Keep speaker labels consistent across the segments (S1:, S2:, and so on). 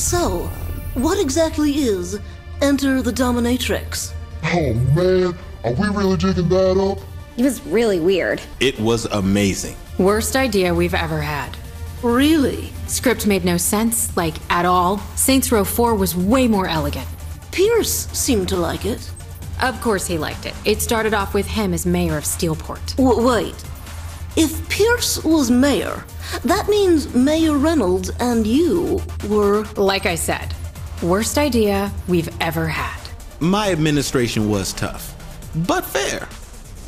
S1: So, what exactly is Enter the Dominatrix?
S2: Oh man, are we really digging that up?
S3: It was really weird.
S4: It was amazing.
S5: Worst idea we've ever had.
S1: Really?
S5: Script made no sense, like at all. Saints Row 4 was way more elegant.
S1: Pierce seemed to like it.
S5: Of course he liked it. It started off with him as mayor of Steelport.
S1: W- wait. If Pierce was mayor, that means Mayor Reynolds and you were.
S5: Like I said, worst idea we've ever had.
S4: My administration was tough, but fair.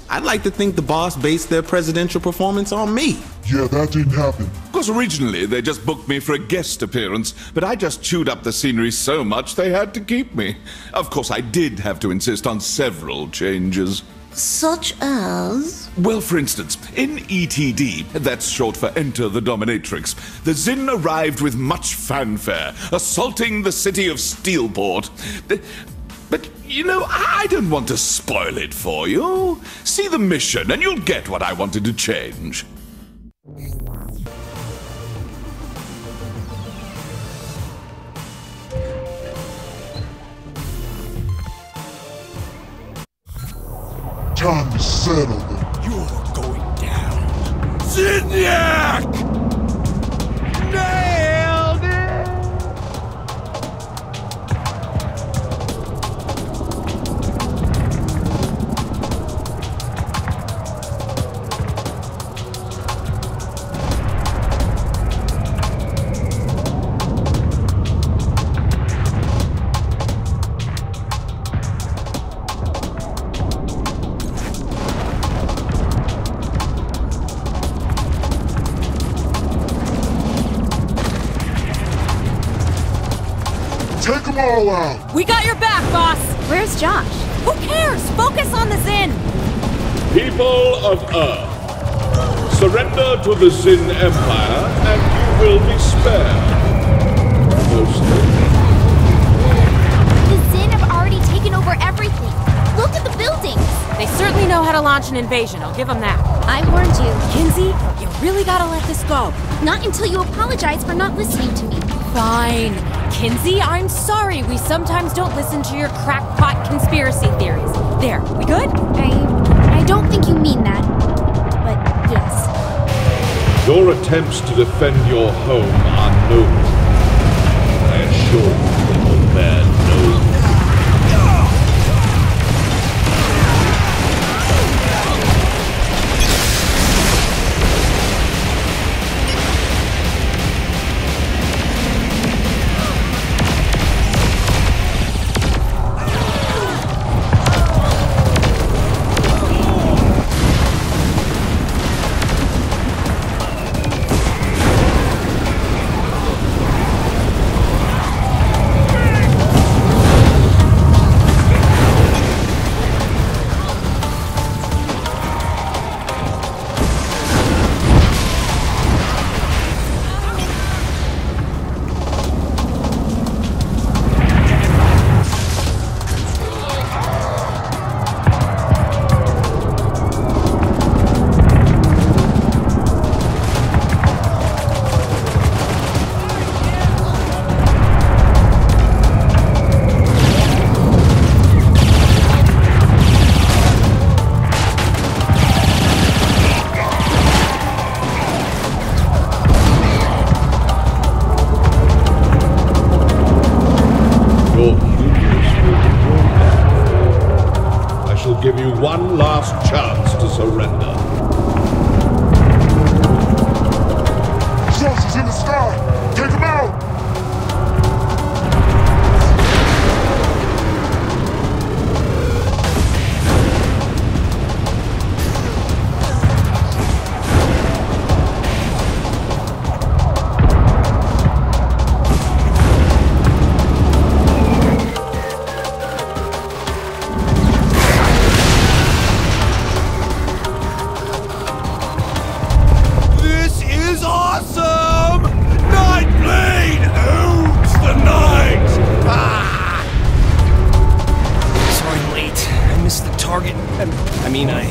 S4: I'd like to think the boss based their presidential performance on me.
S2: Yeah, that didn't happen.
S6: Of course, originally they just booked me for a guest appearance, but I just chewed up the scenery so much they had to keep me. Of course, I did have to insist on several changes.
S1: Such as.
S6: Well, for instance, in ETD, that's short for Enter the Dominatrix, the Zin arrived with much fanfare, assaulting the city of Steelport. But, you know, I don't want to spoil it for you. See the mission, and you'll get what I wanted to change.
S2: Time to settle it.
S6: You're going down. Zinyak!
S2: Them all out!
S7: We got your back, boss!
S3: Where's Josh?
S7: Who cares? Focus on the Zin!
S8: People of Earth, surrender to the Zin Empire and you will be spared. Mostly.
S9: The Zin have already taken over everything. Look at the buildings.
S7: They certainly know how to launch an invasion, I'll give them that.
S9: I warned you.
S7: Kinzie, you really gotta let this go.
S9: Not until you apologize for not listening to me.
S7: Fine. Kinzie, I'm sorry we sometimes don't listen to your crackpot conspiracy theories. There, we good?
S9: I. I don't think you mean that. But yes.
S8: Your attempts to defend your home are noble. I assure you
S10: target. I mean, I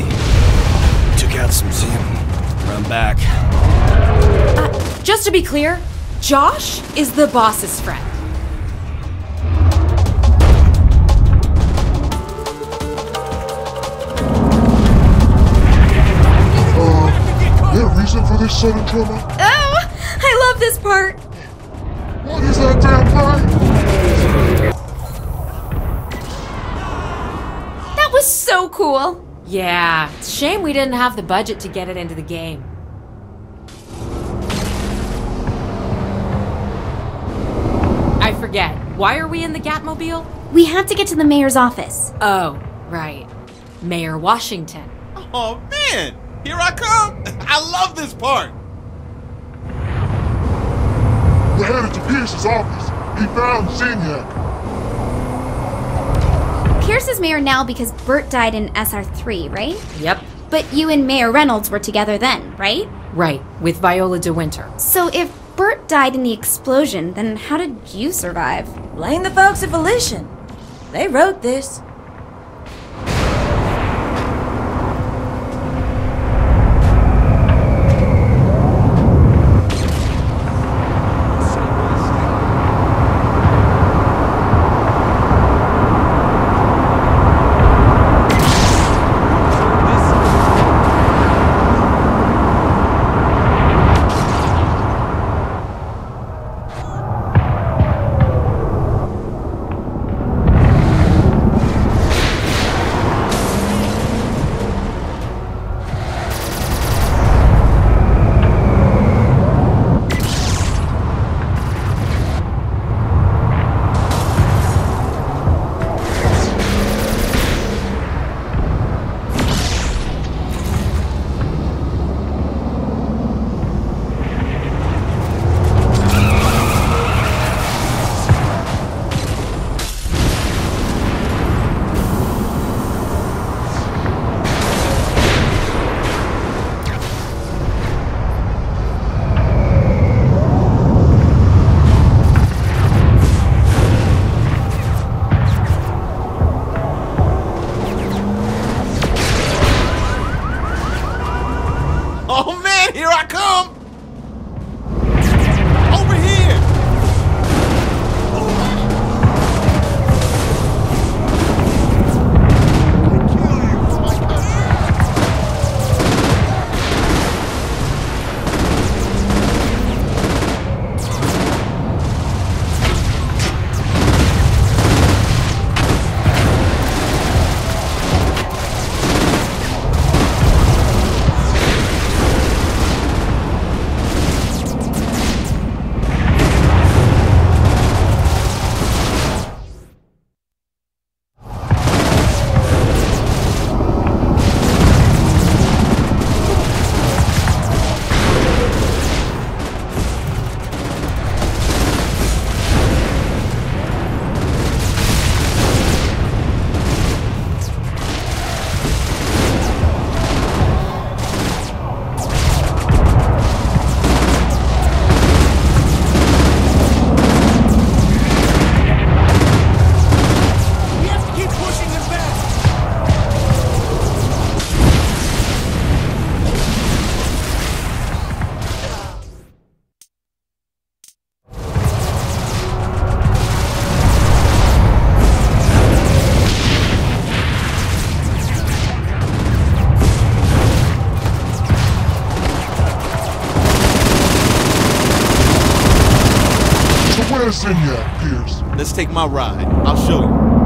S10: took out some Zin. Run back.
S7: Uh, just to be clear, Josh is the boss's friend.
S2: Uh, reason for this sudden trauma?
S9: Oh, I love this part.
S2: What is that damn
S9: right? Was so cool.
S7: Yeah, it's a shame we didn't have the budget to get it into the game. I forget. Why are we in the Gatmobile?
S9: We had to get to the mayor's office.
S7: Oh, right. Mayor Washington.
S4: Oh man, here I come. I love this part.
S2: We're headed to Pierce's office. He found Zinyak.
S9: Pierce is mayor now because Burt died in SR3, right?
S7: Yep.
S9: But you and Mayor Reynolds were together then, right?
S7: Right, with Viola DeWynter.
S9: So if Burt died in the explosion, then how did you survive?
S11: Blame the folks at Volition. They wrote this.
S2: Where's Zinyak, Pierce?
S4: Let's take my ride. I'll show you.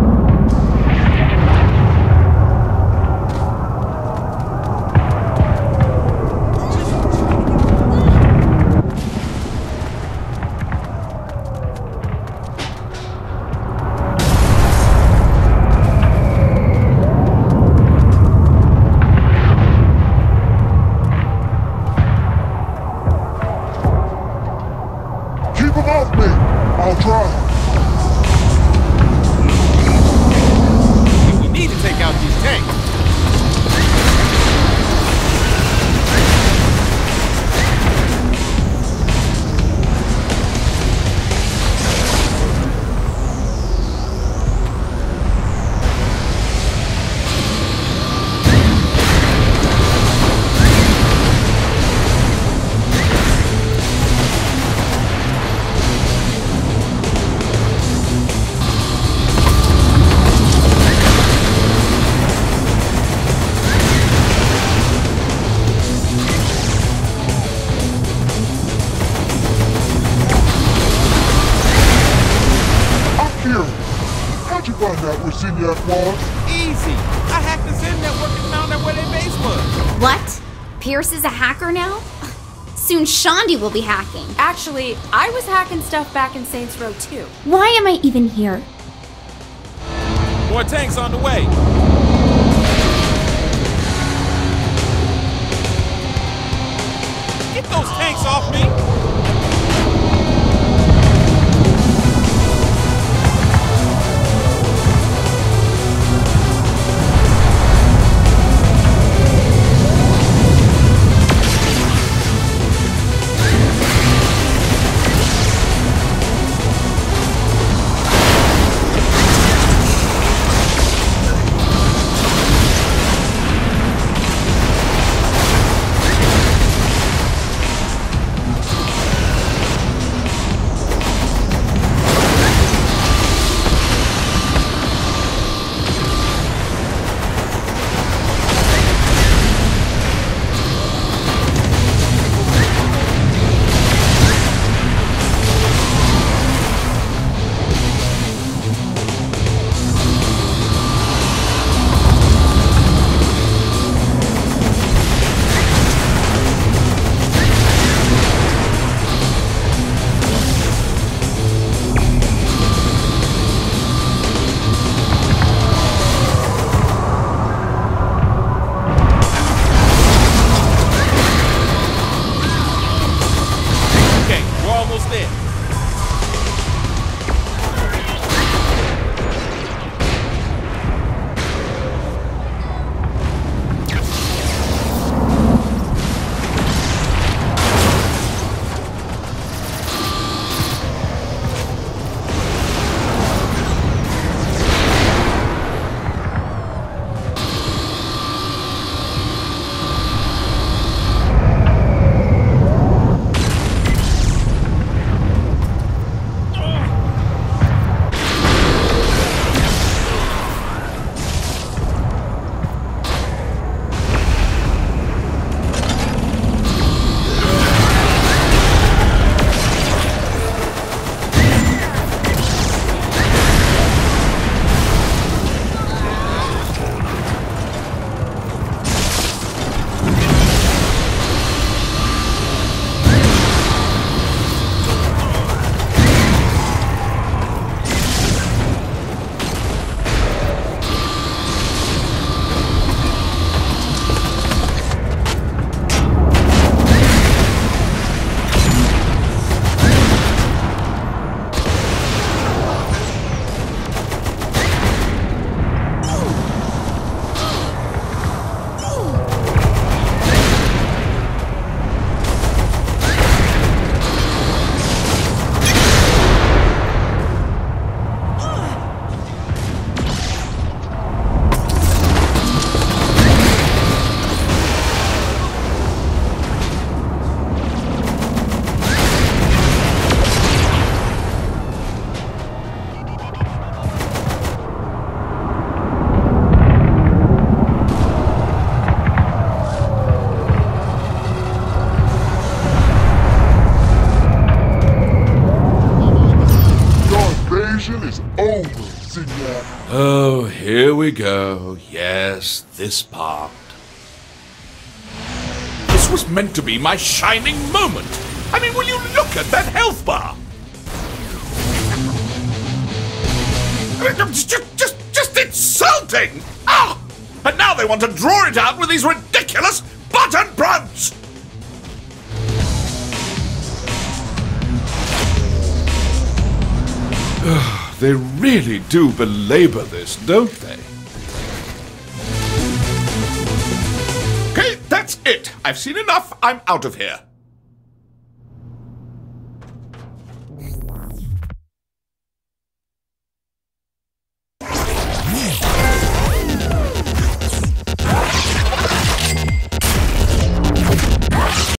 S2: Find out where Zinyak was?
S12: Easy. I hacked the Zin network and found out where their base was.
S9: What? Pierce is a hacker now? Soon Shaundi will be hacking.
S7: Actually, I was hacking stuff back in Saints Row 2.
S9: Why am I even here?
S12: More tanks on the way. Get those tanks off me!
S2: Is over, Zinyak.
S6: Oh, here we go. Yes, this part. This was meant to be my shining moment. I mean, will you look at that health bar? Just, just, just insulting! Ah! And now they want to draw it out with these ridiculous button prompts! They really do belabor this, don't they? Okay, that's it. I've seen enough. I'm out of here.